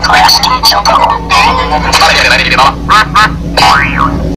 class get go. 八点来，你听到了？